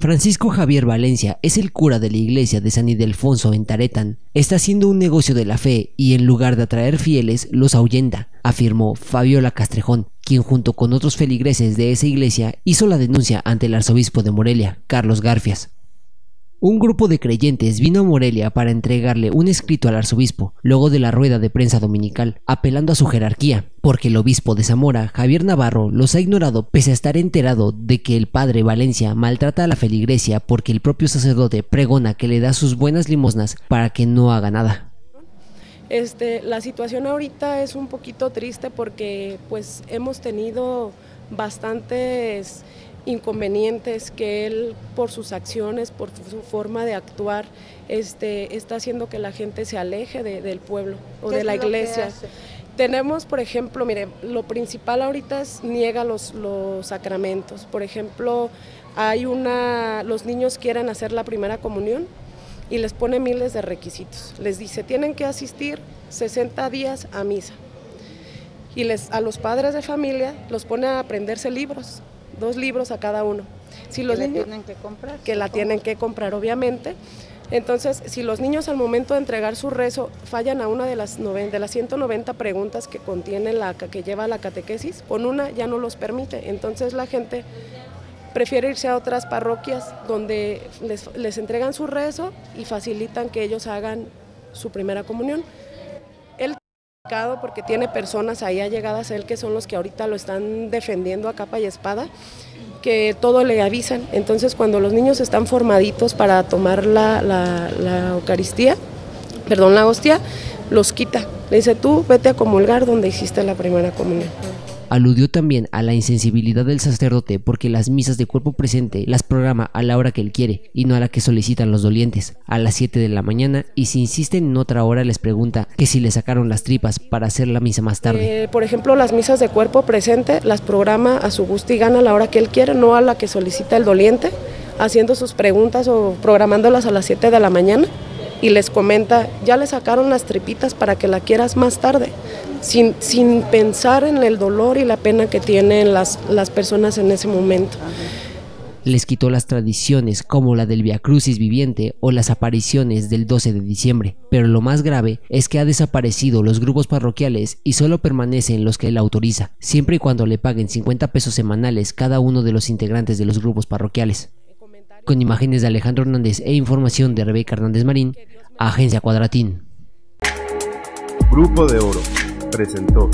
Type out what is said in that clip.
Francisco Javier Valencia es el cura de la iglesia de San Ildefonso en Taretan. Está haciendo un negocio de la fe y en lugar de atraer fieles los ahuyenta, afirmó Fabiola Castrejón, quien junto con otros feligreses de esa iglesia hizo la denuncia ante el arzobispo de Morelia, Carlos Garfias. Un grupo de creyentes vino a Morelia para entregarle un escrito al arzobispo, luego de la rueda de prensa dominical, apelando a su jerarquía, porque el obispo de Zamora, Javier Navarro, los ha ignorado pese a estar enterado de que el padre Valencia maltrata a la feligresia porque el propio sacerdote pregona que le da sus buenas limosnas para que no haga nada. Este, la situación ahorita es un poquito triste porque pues hemos tenido bastantes inconvenientes que él por sus acciones, por su forma de actuar, este, está haciendo que la gente se aleje del pueblo o de la iglesia. Tenemos, por ejemplo, mire, lo principal ahorita es niega los, los sacramentos. Por ejemplo, hay una, los niños quieren hacer la primera comunión y les pone miles de requisitos. Les dice, tienen que asistir 60 días a misa. Y les, a los padres de familia los pone a aprenderse libros dos libros a cada uno. Si los niños, tienen que comprar. Que la tienen que comprar, obviamente. Entonces, si los niños al momento de entregar su rezo fallan a una de las, de las 190 preguntas que contiene la que lleva la catequesis, con una ya no los permite. Entonces la gente prefiere irse a otras parroquias donde les, les entregan su rezo y facilitan que ellos hagan su primera comunión porque tiene personas ahí allegadas a él que son los que ahorita lo están defendiendo a capa y espada, que todo le avisan. Entonces cuando los niños están formaditos para tomar la, la Eucaristía, perdón, la hostia, los quita. Le dice, tú vete a comulgar donde hiciste la primera comunión. Aludió también a la insensibilidad del sacerdote porque las misas de cuerpo presente las programa a la hora que él quiere y no a la que solicitan los dolientes, a las 7 de la mañana y si insisten en otra hora les pregunta que si le sacaron las tripas para hacer la misa más tarde. Eh, por ejemplo, las misas de cuerpo presente las programa a su gusto y gana a la hora que él quiere, no a la que solicita el doliente, haciendo sus preguntas o programándolas a las 7 de la mañana y les comenta, ya le sacaron las tripitas para que la quieras más tarde sin, sin pensar en el dolor y la pena que tienen las, las personas en ese momento. Les quitó las tradiciones como la del Via Crucis viviente o las apariciones del 12 de diciembre, pero lo más grave es que ha desaparecido los grupos parroquiales y solo permanecen los que él autoriza, siempre y cuando le paguen 50 pesos semanales cada uno de los integrantes de los grupos parroquiales. Con imágenes de Alejandro Hernández e información de Rebeca Hernández Marín, Agencia Cuadratín. Grupo de Oro presentó